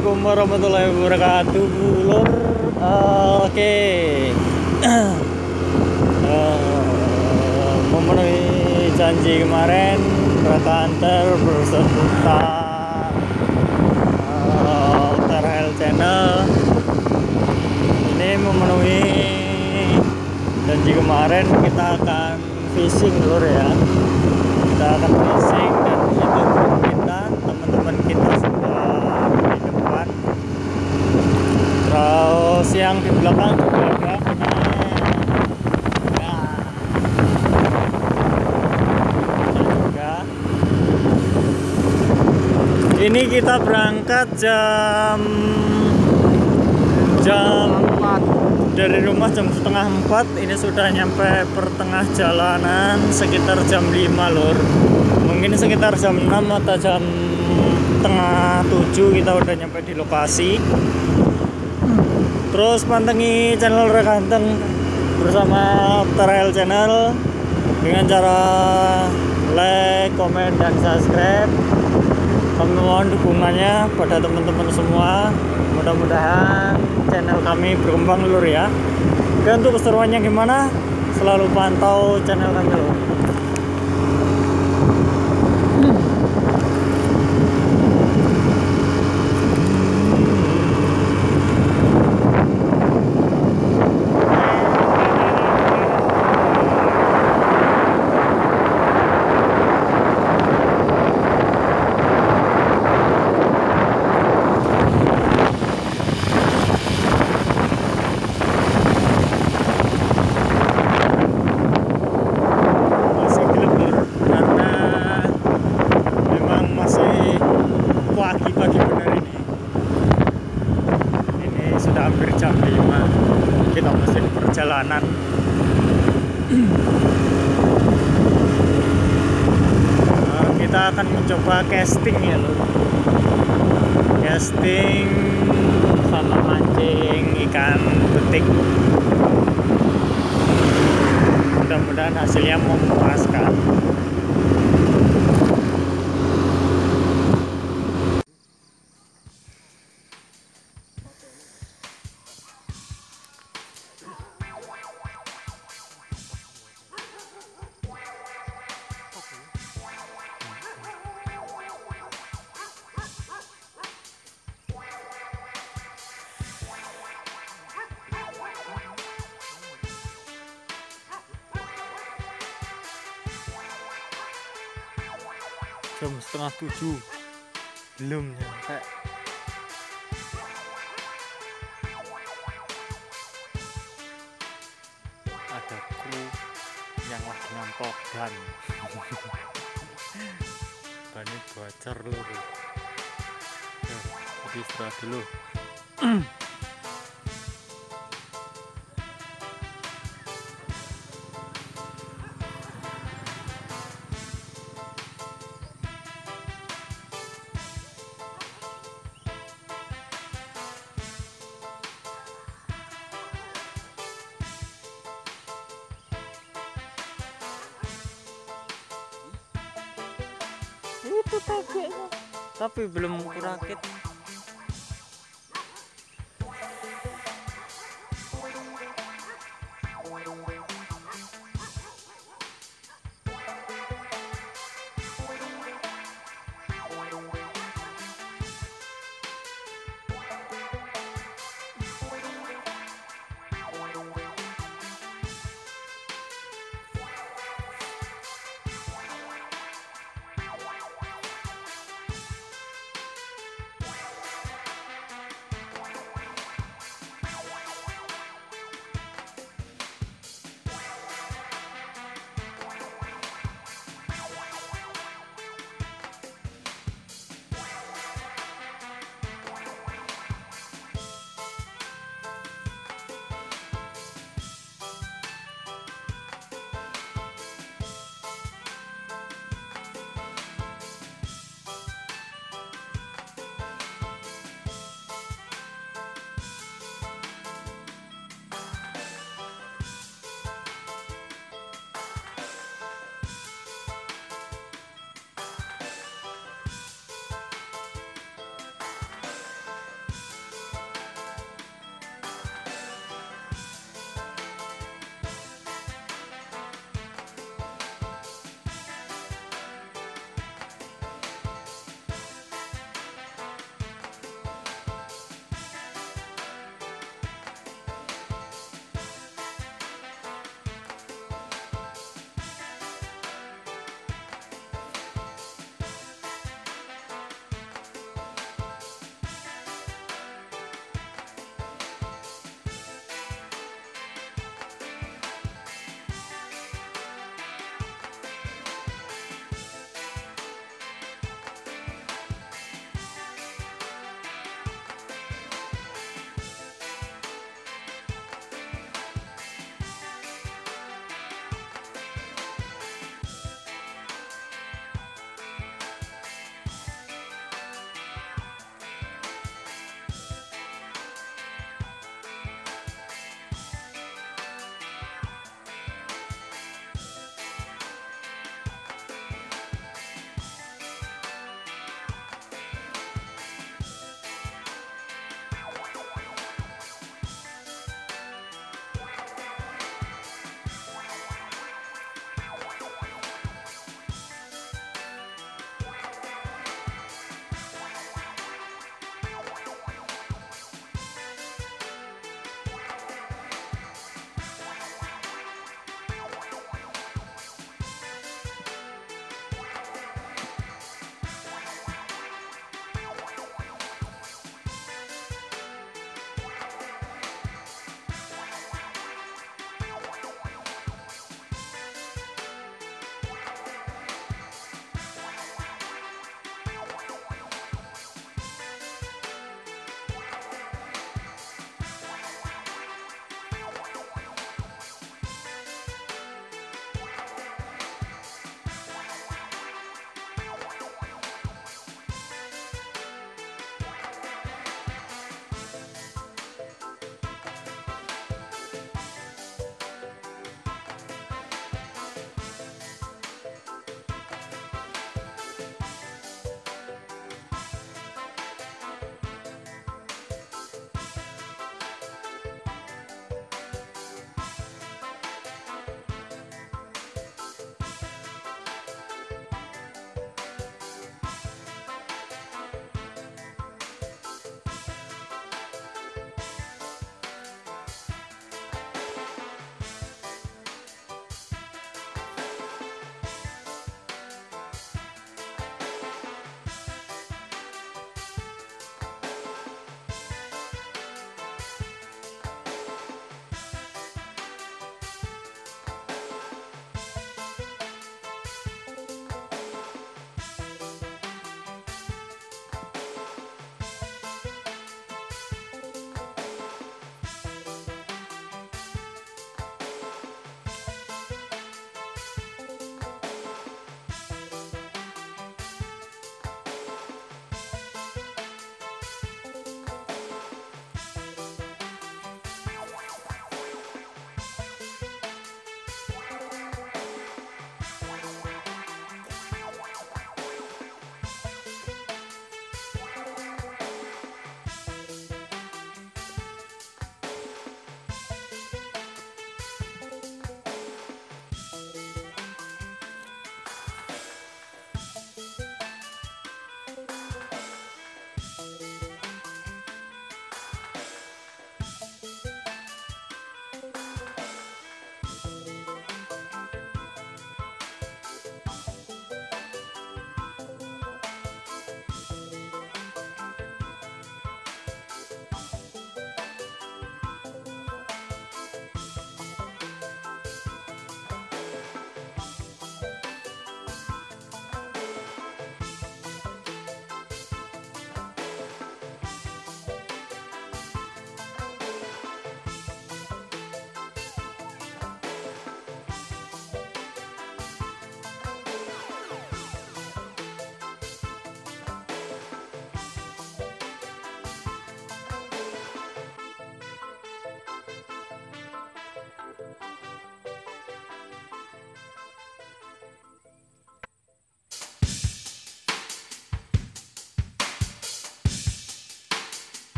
Assalamualaikum warahmatullahi wabarakatuh Lur Oke. Uh, Memenuhi janji kemarin Raka Antar berserta uh, Terhel Channel. Ini memenuhi janji kemarin kita akan fishing lur ya. Kita akan fishing dan itu kita teman-teman kita terus yang di belakang juga ada ini kita berangkat jam jam 4 dari rumah jam setengah 4 ini sudah nyampe pertengah jalanan sekitar jam 5 lur. Mungkin sekitar jam 6 atau jam tengah 7 kita udah nyampe di lokasi terus pantengi channel Rekanteng bersama Trail Channel dengan cara like, komen, dan subscribe. Kami mohon dukungannya pada teman-teman semua. Mudah-mudahan channel kami berkembang lur ya. Dan untuk keseruannya gimana? Selalu pantau channel kami lur perjalanan nah, kita akan mencoba casting ya lo casting sama mancing ikan betik. Mudah-mudahan hasilnya memuaskan tujuh belum nyampe ada kru yang lagi ngantok ban bannya bocor lur. Jadi istirahat dulu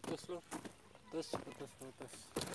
frutos, frutos, frutos, frutos.